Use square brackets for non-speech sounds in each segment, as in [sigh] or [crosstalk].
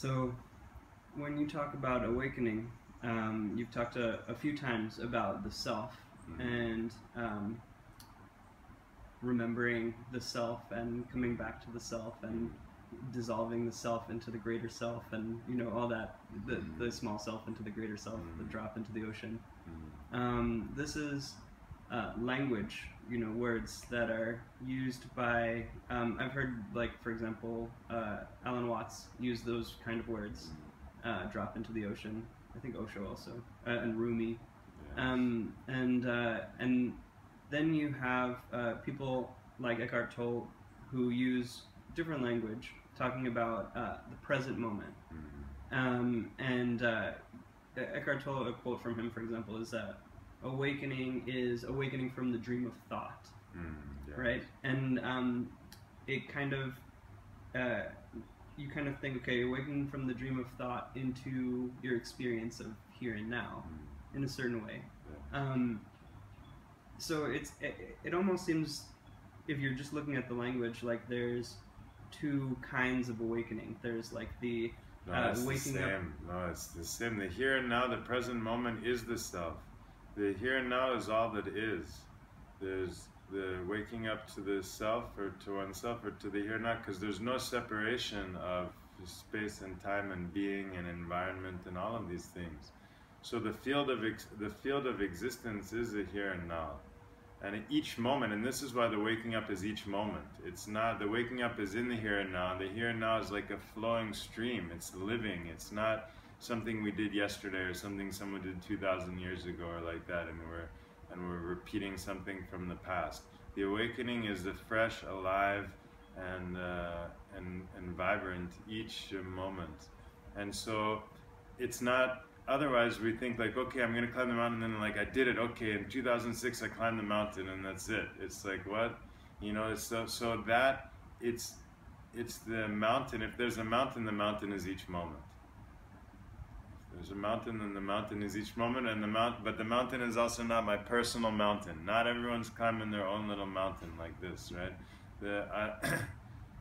So, when you talk about awakening, um, you've talked a, a, few times about the self mm-hmm. and um, remembering the self and coming back to the self and dissolving the self into the greater self and you know all that the, mm-hmm. the small self into the greater self the Mm-hmm. drop into the ocean um, this is uh, language you know words that are used by um, i've heard like for example uh, alan watts use those kind of words uh, drop into the ocean. I think osho also uh, and rumi. Um, and uh, and then you have uh, people like eckhart tolle who use different language talking about the present moment. Um, and Eckhart Tolle, a quote from him, for example, is that awakening is awakening from the dream of thought, mm, yeah. right? And um, it kind of uh, you kind of think, okay, awakening from the dream of thought into your experience of here and now, mm. in a certain way. Yeah. Um, so it's it, it almost seems, if you're just looking at the language, like there's two kinds of awakening. There's like the no, uh, it's waking the up. same. No, it's the same. The here and now, the present moment is the self. The here and now is all that is. There's the waking up to the self or to oneself or to the here and now because there's no separation of space and time and being and environment and all of these things. So the field of the field of existence is the here and now. And each moment, and this is why the waking up is each moment. It's not, the waking up is in the here and now. The here and now is like a flowing stream. It's living. It's not something we did yesterday or something someone did 2,000 years ago or like that, and we're, and we're repeating something from the past. The awakening is the fresh, alive, and, uh, and, and vibrant each moment. And so it's not otherwise we think like okay i'm gonna climb the mountain and then like i did it okay in 2006 i climbed the mountain and that's it it's like what you know so so that it's it's the mountain if there's a mountain the mountain is each moment there's a mountain and the mountain is each moment and the mount but the mountain is also not my personal mountain not everyone's climbing their own little mountain like this right the [coughs]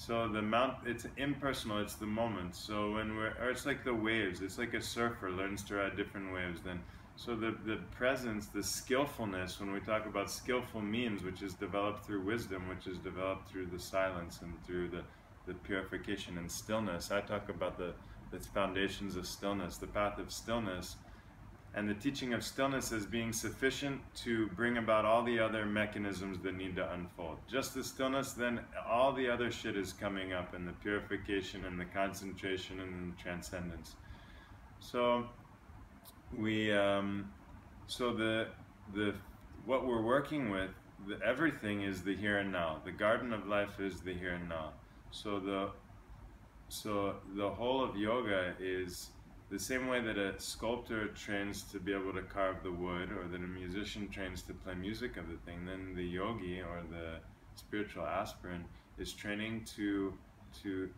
So the mount, it's impersonal. It's the moment. So when we're, or it's like the waves. It's like a surfer learns to ride different waves. Then, so the the presence, the skillfulness. When we talk about skillful means, which is developed through wisdom, which is developed through the silence and through the the purification and stillness. I talk about the the foundations of stillness, the path of stillness and the teaching of stillness as being sufficient to bring about all the other mechanisms that need to unfold. Just the stillness, then all the other shit is coming up, and the purification, and the concentration, and the transcendence. So we, um, so the the what we're working with, the, everything is the here and now. The garden of life is the here and now. So the so the whole of yoga is the same way that a sculptor trains to be able to carve the wood or that a musician trains to play music of the thing then the yogi or the spiritual aspirant is training to to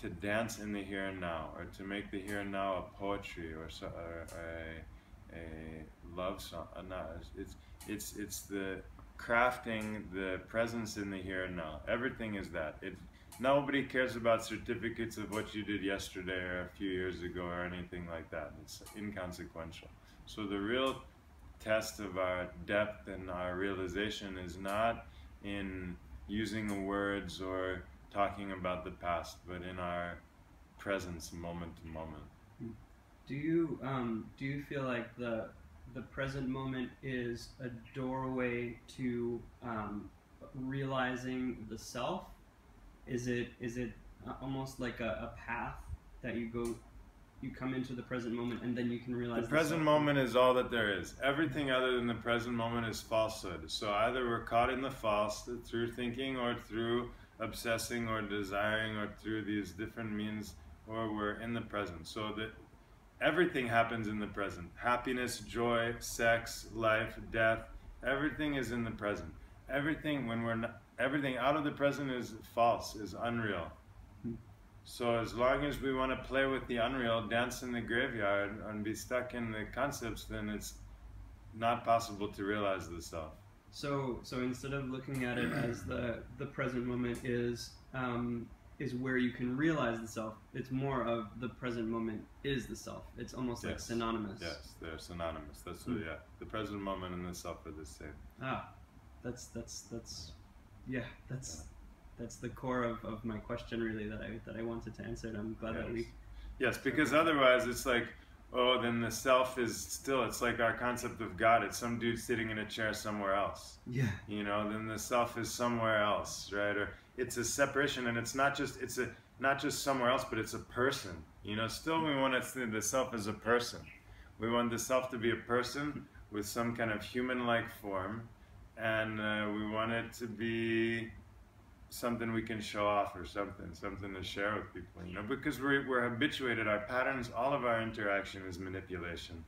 to dance in the here and now or to make the here and now a poetry or, so, or a, a love song. Uh, no, it's it's it's the crafting the presence in the here and now. Everything is that. It nobody cares about certificates of what you did yesterday or a few years ago or anything like that. It's inconsequential. So the real test of our depth and our realization is not in using words or talking about the past, but in our presence, moment to moment. Do you um, do you feel like the the present moment is a doorway to um, realizing the self, is it is it almost like a, a path that you go you come into the present moment and then you can realize the present the moment is all that there is. Everything other than the present moment is falsehood. So either we're caught in the false through thinking or through obsessing or desiring or through these different means or we're in the present. So that everything happens in the present. Happiness joy sex life death everything is in the present. Everything when we're not, everything out of the present is false, is unreal. So as long as we want to play with the unreal, dance in the graveyard, and be stuck in the concepts, then it's not possible to realize the self. So, so instead of looking at it as the the present moment is um, is where you can realize the self. It's more of the present moment is the self. It's almost like synonymous. Yes, they're synonymous. That's Mm. what, yeah. The present moment and the self are the same. Ah, that's that's that's yeah, that's that's the core of, of my question really that I that I wanted to answer. And I'm glad that we Yes. Yes, because otherwise it's like, oh, then the self is still. It's like our concept of God. It's some dude sitting in a chair somewhere else. yeah You know, then the self is somewhere else, right? Or it's a separation, and it's not just it's a not just somewhere else, but it's a person. You know, still we want to see the self as a person. We want the self to be a person with some kind of human-like form, and uh, we want it to be something we can show off or something, something to share with people. You know, because we're we're habituated. Our patterns, all of our interaction is manipulation,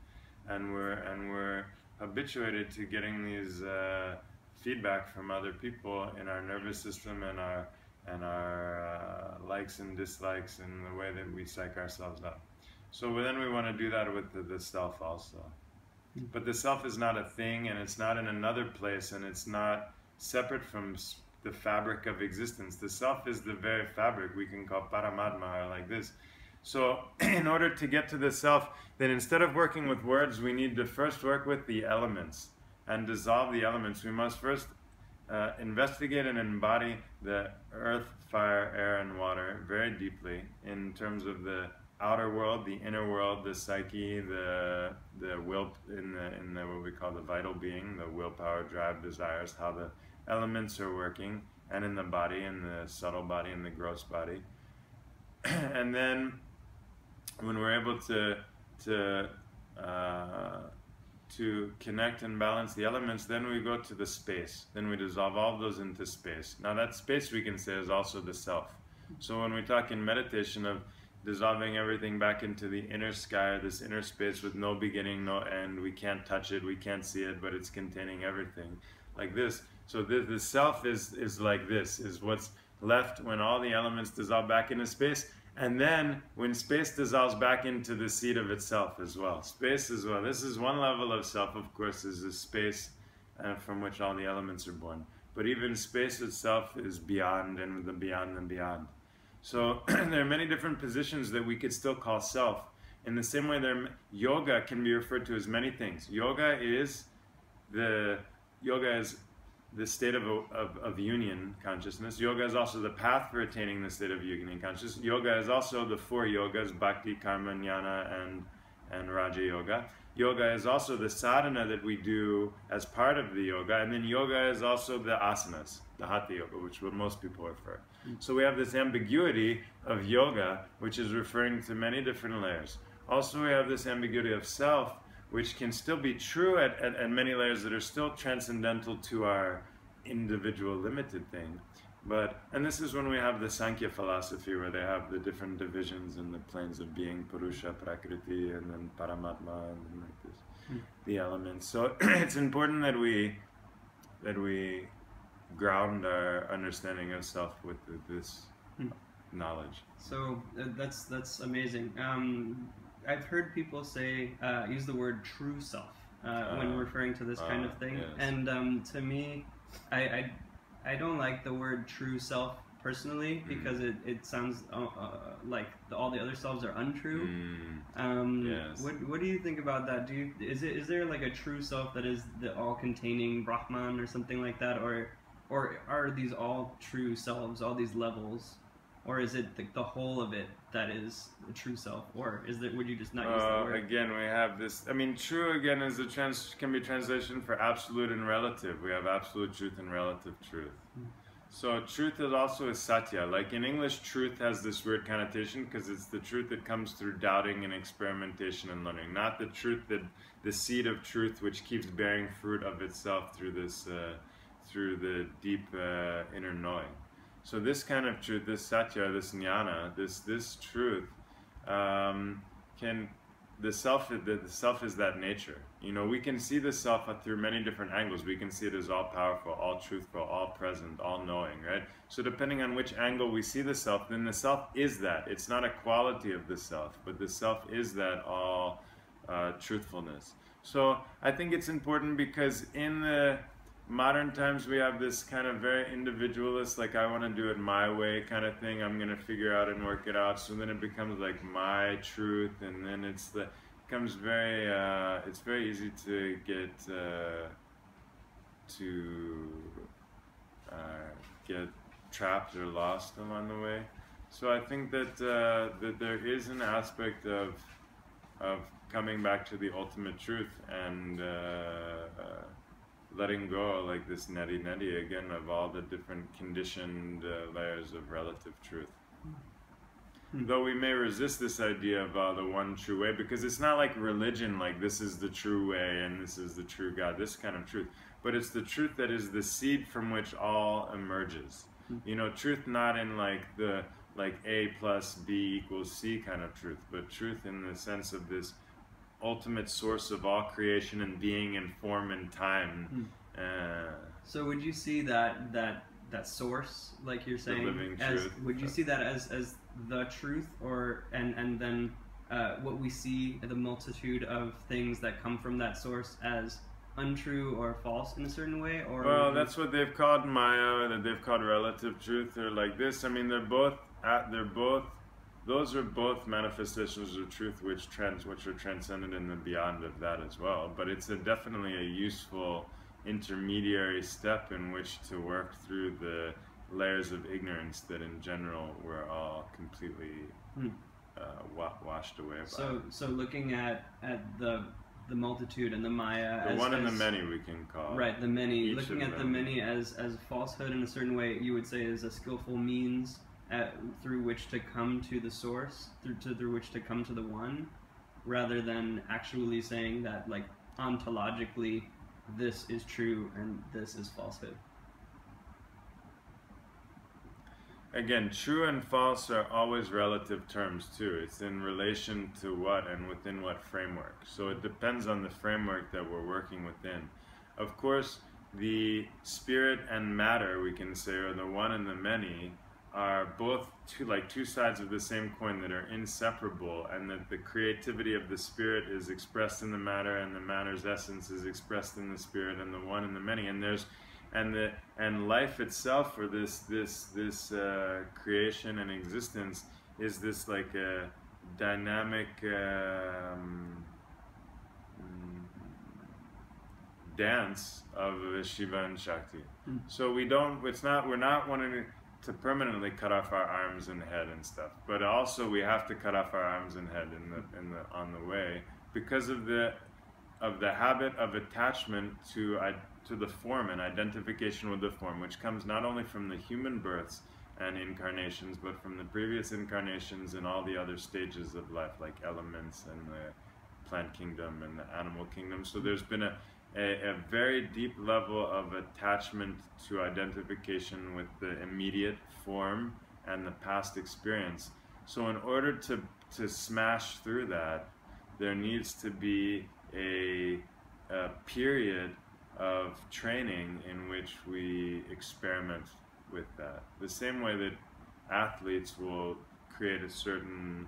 and we're and we're habituated to getting these uh, feedback from other people in our nervous system and our and our uh, likes and dislikes and the way that we psych ourselves up. So then we want to do that with the, the self also. But the self is not a thing, and it's not in another place, and it's not separate from the fabric of existence. The self is the very fabric we can call paramatma or like this. So, [clears throat] in order to get to the self, then instead of working with words, we need to first work with the elements and dissolve the elements. We must first uh, investigate and embody the earth, fire, air, and water very deeply in terms of the outer world, the inner world, the psyche, the the will in the in the what we call the vital being, the willpower, drive, desires, how the elements are working, and in the body, in the subtle body, in the gross body, [clears throat] and then when we're able to to uh, to connect and balance the elements, then we go to the space. Then we dissolve all those into space. Now that space we can say is also the self. So when we talk in meditation of dissolving everything back into the inner sky, this inner space with no beginning, no end, we can't touch it, we can't see it, but it's containing everything, like this. So the, the self is is like this, is what's left when all the elements dissolve back into space. And then when space dissolves back into the seed of itself as well. Space as well. This is one level of self, of course, is the space uh, from which all the elements are born. But even space itself is beyond and the beyond and beyond. So [clears throat] there are many different positions that we could still call self. In the same way, there yoga can be referred to as many things. Yoga is the yoga is the state of, of, of union consciousness. Yoga is also the path for attaining the state of union consciousness. Yoga is also the four yogas, bhakti, karma, jnana, and, and raja yoga. Yoga is also the sadhana that we do as part of the yoga. And then yoga is also the asanas, the hatha yoga, which most people refer. So we have this ambiguity of yoga, which is referring to many different layers. Also, we have this ambiguity of self, which can still be true at, at, at many layers that are still transcendental to our individual limited thing. But and this is when we have the Sankhya philosophy where they have the different divisions and the planes of being, Purusha, Prakriti, and then Paramatma, and then like this, Hmm. the elements. So [clears throat] it's important that we that we ground our understanding of self with this Hmm. knowledge. So uh, that's that's amazing. Um, I've heard people say uh, use the word true self uh, when Uh, referring to this kind uh, of thing, yes. and um, to me, I, I I don't like the word true self personally Mm. because it, it sounds uh, uh, like the, all the other selves are untrue. Mm. Um, Yes. What What do you think about that? Do you is it is there like a true self that is the all containing Brahman or something like that, or or are these all true selves, all these levels, or is it the, the whole of it that is the true self, or is there would you just not use the Uh, word? again, we have this. I mean, true again is a trans can be translation for absolute and relative. We have absolute truth and relative truth. Hmm. So truth is also a satya. Like in English, truth has this weird connotation because it's the truth that comes through doubting and experimentation and learning, not the truth that the seed of truth which keeps bearing fruit of itself through this uh, through the deep uh, inner knowing. So this kind of truth, this satya, this jnana, this this truth, um, can the self the, the self is that nature. You know, we can see the self through many different angles. We can see it as all powerful, all truthful, all present, all knowing, right? So depending on which angle we see the self, then the self is that. It's not a quality of the self, but the self is that all uh, truthfulness. So I think it's important because in the modern times we have this kind of very individualist, like I want to do it my way kind of thing. I'm gonna figure out and work it out. So then it becomes like my truth, and then it's the becomes very. Uh, it's very easy to get uh, to uh, get trapped or lost along the way. So I think that uh, that there is an aspect of of coming back to the ultimate truth and uh, uh, letting go, like this neti neti again, of all the different conditioned uh, layers of relative truth. Hmm. Though we may resist this idea of uh, the one true way, because it's not like religion, like this is the true way and this is the true God, this kind of truth. But it's the truth that is the seed from which all emerges. Hmm. You know, truth not in like the like A plus B equals C kind of truth, but truth in the sense of this ultimate source of all creation and being and form and time. Uh, So would you see that that that source, like you're saying, living as truth. would you see that as as the truth, or and and then uh, what we see the multitude of things that come from that source as untrue or false in a certain way, or Well, would you- that's what they've called Maya, that they've called relative truth, or like this. I mean, they're both at, they're both, those are both manifestations of truth, which trans, which are transcendent in the beyond of that as well. But it's a, definitely a useful intermediary step in which to work through the layers of ignorance that, in general, we're all completely Hmm. uh, wa- washed away by. so so looking at at the the multitude and the Maya, the as, one and the many we can call. Right, the many. Looking of at the many as as falsehood in a certain way, you would say is a skillful means at, through which to come to the source, through to through which to come to the one, rather than actually saying that like ontologically, this is true and this is falsehood. Again, true and false are always relative terms too. It's in relation to what and within what framework. So it depends on the framework that we're working within. Of course, the spirit and matter, we can say, or the one and the many, are both two like two sides of the same coin that are inseparable and that the creativity of the spirit is expressed in the matter and the matter's essence is expressed in the spirit and the one and the many and there's and the and life itself or this this this uh, creation and existence is this like a dynamic um, dance of Shiva and Shakti. Mm. So we don't. It's not. We're not wanting to, permanently cut off our arms and head and stuff. But also we have to cut off our arms and head in the in the on the way because of the of the habit of attachment to I to the form and identification with the form, which comes not only from the human births and incarnations, but from the previous incarnations and all the other stages of life, like elements and the plant kingdom and the animal kingdom. So there's been a, a, a very deep level of attachment to identification with the immediate form and the past experience. So in order to, to smash through that, there needs to be a, a period of training in which we experiment with that. The same way that athletes will create a certain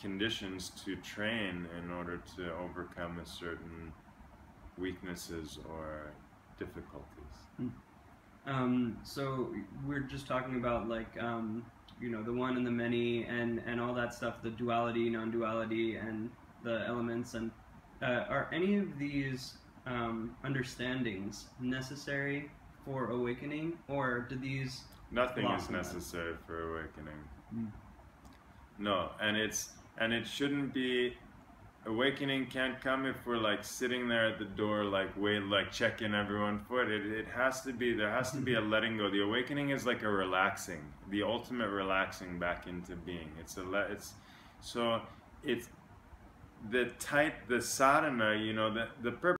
conditions to train in order to overcome a certain weaknesses or difficulties. Um, so we're just talking about like um, you know the one and the many and and all that stuff, the duality, non-duality, and the elements. And uh, are any of these um, understandings necessary for awakening, or do these? Nothing is in that. necessary for awakening. Mm. No, and it's and it shouldn't be awakening can't come if we're like sitting there at the door like wait like checking everyone for it. it it has to be there has to be a mm-hmm. letting go. The awakening is like a relaxing the ultimate relaxing back into being. It's a let it's so it's the tight the sadhana you know the the purpose